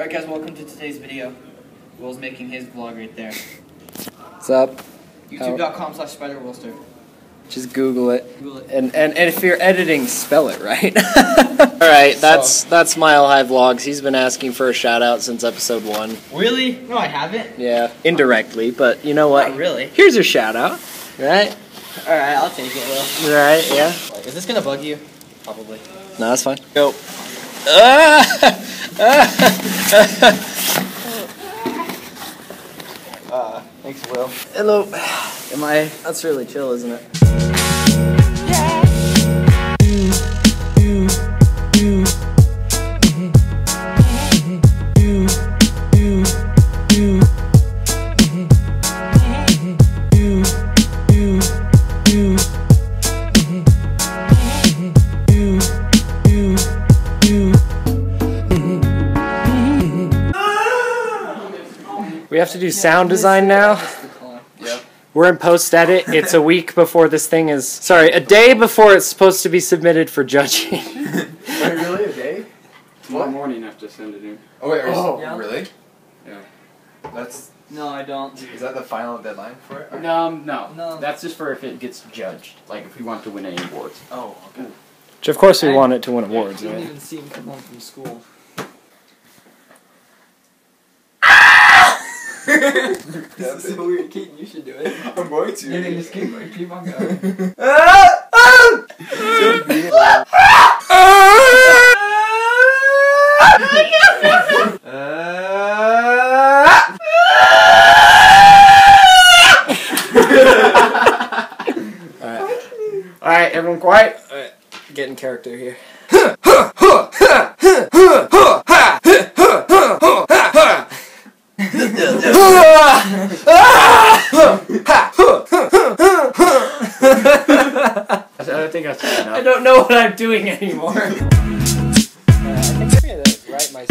Alright guys, welcome to today's video. Will's making his vlog right there. What's up? YouTube.com slash spyderwillster. Just Google it. Google it. And, and and if you're editing, spell it right. All right, that's that's Mile High Vlogs. He's been asking for a shout out since episode one. Really? No, I haven't. Yeah, indirectly, but you know what? Not really. Here's your shout out. Right? Alright, I'll take it, Will. Right? Yeah. Is this gonna bug you? Probably. No, that's fine. Go. Ah! Uh, thanks, Will. Hello. Am I? That's really chill, isn't it? We have to do sound design now. Yep. We're in post edit. It's a week before this thing is. Sorry, a day before it's supposed to be submitted for judging. Wait, really? A day? Tomorrow What? morning I have to send it in. Oh wait, are you, Oh. Yeah. really? Yeah. That's No, I don't. is that the final deadline for it? Or- No, um, no, No. That's just for if it gets judged. Like if we want to win any awards. Oh, okay. Which, of course, we I want it to win awards, didn't right? even see him come home from school. That's so weird, Keaton. You should do it. I'm going to. Yeah, just keep, keep on going. All right, everyone quiet. All right, get in character here. I don't know what I'm doing anymore. uh, I think I my